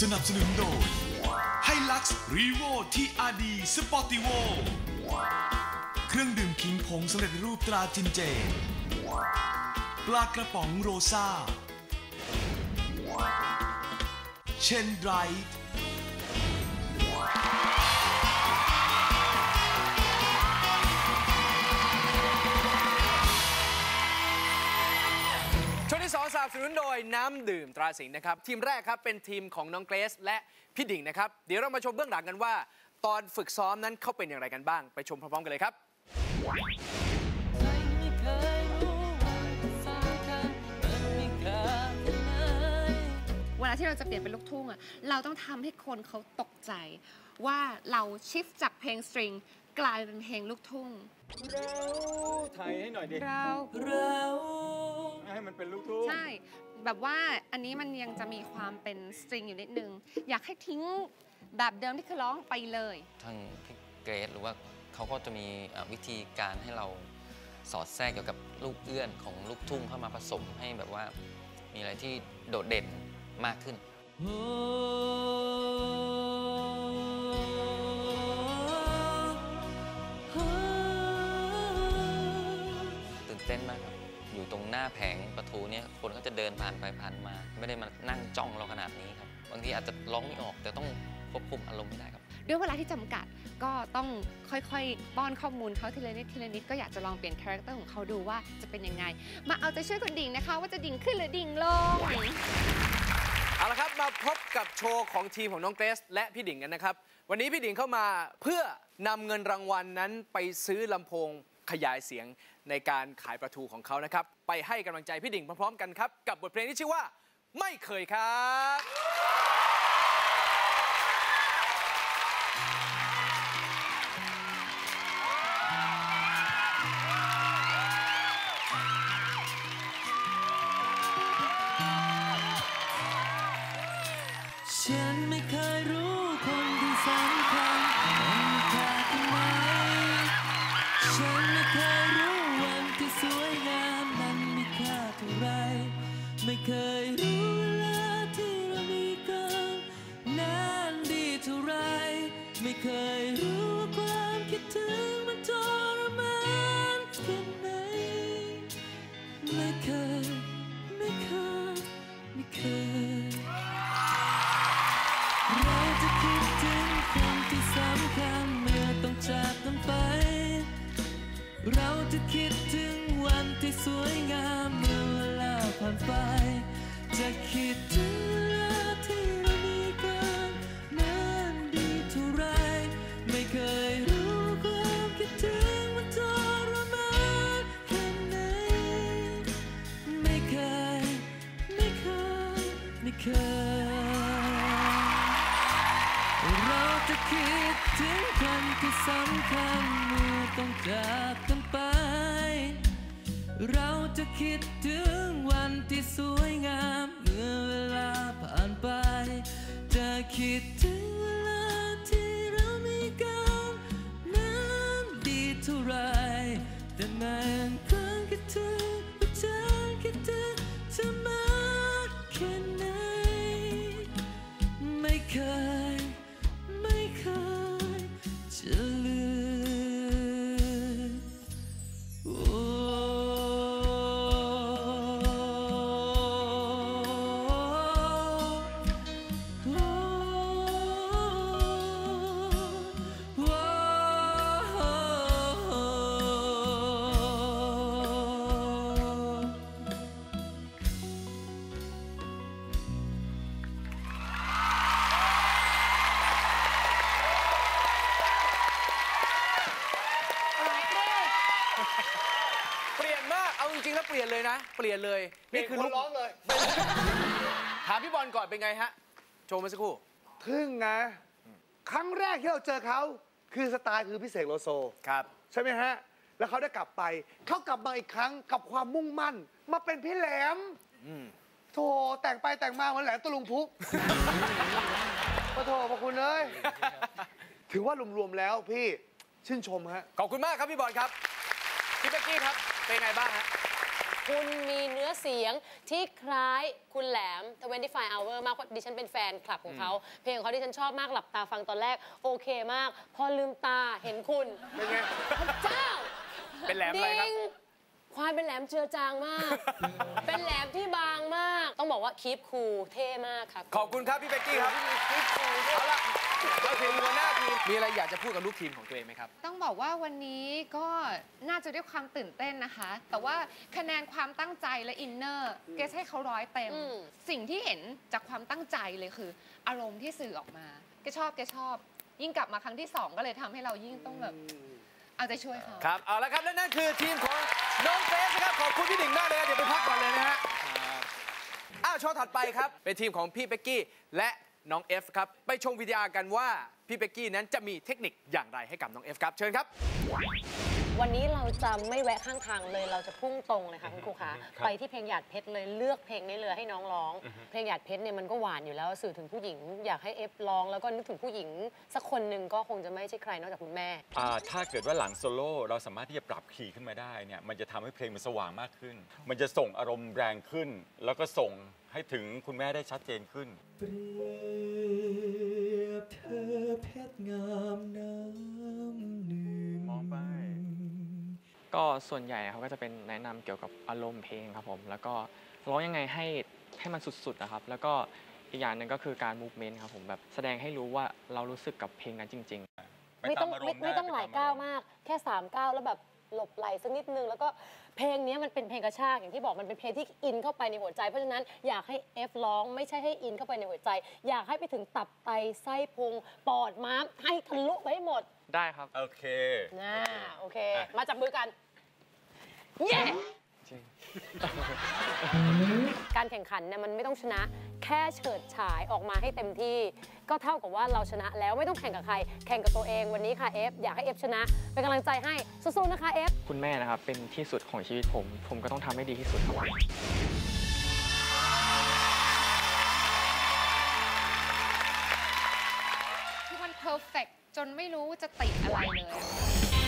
สนับสนุนโดย Hilux Revo TRD Sportivo เครื่องดื่มขิงผงสำเร็จรูปตราจินเจน ปลากระป๋องโรซาเชนไดร นับสนุนโดยน้ำดื่มตราสิงห์นะครับ ทีมแรกครับเป็นทีมของน้องเกรซและพี่ดิ่งนะครับ เดี๋ยวเรามาชมเบื้องหลังกันว่า ตอนฝึกซ้อมนั้นเขาเป็นอย่างไรกันบ้าง ไปชมพร้อมๆกันเลยครับ เวลาที่เราจะเปลี่ยนเป็นลูกทุ่งอะเราต้องทำให้คนเขาตกใจ ว่าเราชิฟจากเพลงสตริงกลายเป็นเพลงลูกทุ่ง เราไทยให้หน่อยดิ เรา เรา ให้มันเป็นลูกทุ่งใช่ แบบว่าอันนี้มันยังจะมีความเป็นสตริงอยู่นิดนึง อยากให้ทิ้งแบบเดิมที่เคยร้องไปเลย ทางพี่เกรดหรือว่าเขาก็จะมีอะวิธีการให้เราสอดแทรกเกี่ยวกับลูกเอื้อนของลูกทุ่งเข้ามาผสมให้แบบว่ามีอะไรที่โดดเด่นมากขึ้นโอ้ตื่นเต้นมากครับ อยู่ตรงหน้าแผงประตูเนี่ยคนก็จะเดินผ่านไปผ่านมา ไม่ได้มานั่งจ้องเราขนาดนี้ครับบางทีอาจจะร้องไม่ออกแต่ต้องควบคุมอารมณ์ให้ได้ครับด้วยเวลาที่จำกัดก็ต้องค่อยๆป้อนข้อมูลเขาทีละนิดทีละนิดก็อยากจะลองเปลี่ยน character ของเขาดูว่าจะเป็นยังไง มาเอาใจช่วยคุณดิ่งนะคะ ว่าจะดิ่งขึ้นหรือดิ่งลงเอาละครับมาพบกับโชว์ของทีมของน้องเกรซและพี่ดิ่งกันนะครับ วันนี้พี่ดิ่งเข้ามาเพื่อนำเงินรางวัลนั้นไปซื้อลำโพง ขยายเสียงในการขายประทูของเขานะครับ ไปให้กำลังใจพี่ดิ่งพร้อมๆกันครับ กับบทเพลงที่ชื่อว่า ไม่เคยครับ เราจะคิดถึงวันที่สวยงามเมื่อเวลาผ่านไป จะคิดถึงเวลาที่เรามีกันนานดีเท่าไร ไม่เคยรู้ความคิดถึงมันทรมานแค่ไหน ไม่เคย ไม่เคย ไม่เคย จะคิดถึงคนที่สำคัญเมื่อต้องจากกันไป เราจะคิดถึงวันที่สวยงามเมื่อเวลาผ่านไป จะคิดถึงเวลาที่เรามีกันนั้นดีเท่าไรแต่นานครั้งคิดถึงว่าฉันคิดถึงเธอมากแค่ไหน มาก เอาจริงๆแล้วเปลี่ยนเลยนะ เปลี่ยนเลย นี่คือลุกร้องเลย ถามพี่บอลก่อนเป็นไงฮะ โชว์เมื่อสักครู่ ทึ่งนะ ครั้งแรกที่เราเจอเขาคือสไตล์คือพิเศษโลโซ ครับ ใช่ไหมฮะ แล้วเขาได้กลับไป เขากลับมาอีกครั้งกับความมุ่งมั่น มาเป็นพี่แหลมโธ่แต่งไปแต่งมาเหมือนแหลมตะลุงพุกปะโถพระคุณเลย ถือว่ารวมๆแล้วพี่ชื่นชมฮะ ขอบคุณมากครับพี่บอลครับ พี่เป๊กกี้ครับเป็นไงบ้างฮะคุณมีเนื้อเสียงที่คล้ายคุณแหลม 25 hour มากเพราะดิฉันเป็นแฟนคลับของเขา เพลงของเขาที่ฉันชอบมากหลับตาฟังตอนแรก โอเคมาก พอลืมตาเห็นคุณ เป็นไง เจ้า เป็นแหลมอะไรครับดิ้งความเป็นแหลมเจือจางมาก เป็นแหลมที่บางมาก ต้องบอกว่าคีปคูลเท่มากค่ะขอบคุณครับพี่เป๊กกี้ครับkeep cool เอาละเราถึงหัวหน้าทีม มีอะไรอยากจะพูดกับลูกทีมของตัวเองไหมครับ ต้องบอกว่าวันนี้ก็น่าจะด้วยความตื่นเต้นนะคะ แต่ว่าคะแนนความตั้งใจและ inner เกรซให้เขาร้อยเต็มอืมสิ่งที่เห็นจากความตั้งใจเลยคือ อารมณ์ที่สื่อออกมาเกรซชอบเกรซชอบ ยิ่งกลับมาครั้งที่สองก็เลยทำให้เรายิ่งต้องแบบเอาใจช่วยเขาครับ เอาละครับ และนั่นคือทีมของ น้องเกรซนะครับขอบคุณพี่ดิ่งมากเลยนะเดี๋ยวไปพักก่อนเลยนะฮะอ้าวโชว์ถัดไปครับ เป็นทีมของพี่เป๊กกี้และน้องเอฟครับ ไปชม VTR กันว่า พี่เป๊กกี้นั้นจะมีเทคนิคอย่างไรให้กับน้องเอฟครับ เชิญครับ วันนี้เราจะไม่แวะข้างทางเลยเราจะพุ่งตรงเลยค่ะคุณครูคะไปที่เพลงหยาดเพชรเลยเลือกเพลงนี้เลยให้น้องร้อง เพลงหยาดเพชรเนี่ยมันก็หวานอยู่แล้วสื่อถึงผู้หญิง อยากให้เอฟร้องแล้วก็นึกถึงผู้หญิง สักคนหนึ่งก็คงจะไม่ใช่ใครนอกจากคุณแม่อ่าถ้าเกิดว่าหลังโซโล่เราสามารถที่จะปรับ key ขึ้นมาได้เนี่ยมันจะทำให้เพลงมันสว่างมากขึ้น มันจะส่งอารมณ์แรงขึ้น แล้วก็ส่งให้ถึงคุณแม่ได้ชัดเจนขึ้นเปรียบเธอเพชร งามน้ำหนึ่งมองไป ก็ส่วนใหญ่เขาก็จะเป็นแนะนำเกี่ยวกับอารมณ์เพลงครับผม แล้วก็ร้องยังไงให้ให้มันสุดๆนะครับ แล้วก็อีกอย่างหนึ่งก็คือการมูฟเมนต์ครับผมแบบแสดงให้รู้ว่าเรารู้สึกกับเพลงนั้นจริง ๆ ไม่ต้องปาารไม่ณ์ไม่ด้ต้องหลายไปก้าวอรณ์มาก แค่3ก้าวแล้วแบบ หลบไหลสักนิดนึง แล้วก็เพลงนี้มันเป็นเพลงกระชากอย่างที่บอกมันเป็นเพลงที่อินเข้าไปในหัวใจ เพราะฉะนั้นอยากให้เอฟร้องไม่ใช่ให้อินเข้าไปในหัวใจ อยากให้ไปถึงตับไตไส้พุงปอดม้ามให้ทะลุไปให้หมดได้ครับโอเคนะโอเคอะมาจับมือกันเย้จริงการแข่งขันเนี่ยมันไม่ต้องชนะ แค่เฉิดฉายออกมาให้เต็มที่ ก็เท่ากับว่าเราชนะแล้วไม่ต้องแข่งกับใคร แข่งกับตัวเองวันนี้ค่ะเอฟอยากให้เอฟชนะ เป็นกำลังใจให้สู้ๆนะคะเอฟคุณแม่นะครับเป็นที่สุดของชีวิตผม ผมก็ต้องทำให้ดีที่สุดครับคือมันเพอร์เฟกจนไม่รู้จะติอะไรเลยอะ